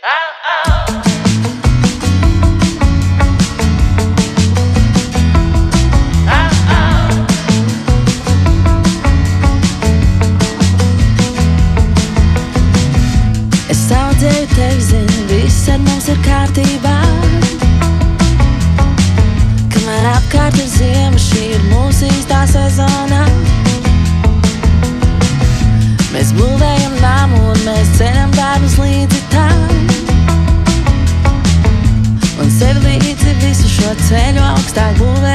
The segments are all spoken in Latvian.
Es audzēju tevi, zinu, viss ar mums ir kārtībā. Kamēr apkārt ir ziema, šī ir mūsu īstā sezona. Un sev līdzi visu šo ceļu augstāk būvējam.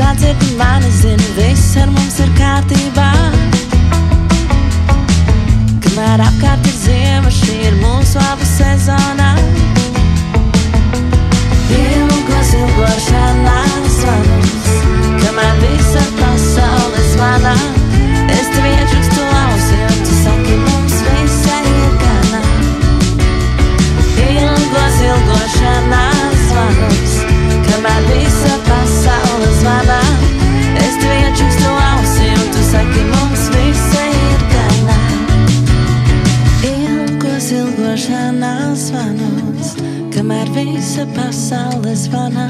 Tu sadzirdi mani, zini, viss ar mums ir kārtībā. Zvanus, kamēr visa pasaule zvana.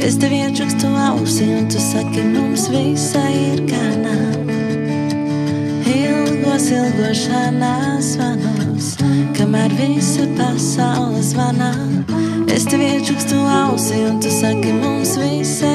Es tev iečukstu ausī, un tu saki, mums visai ir gana. Ilgos, šādās zvanus, kamēr visa pasaule zvana. Es tev iečukstu ausī, un tu saki, mums visai ir gana.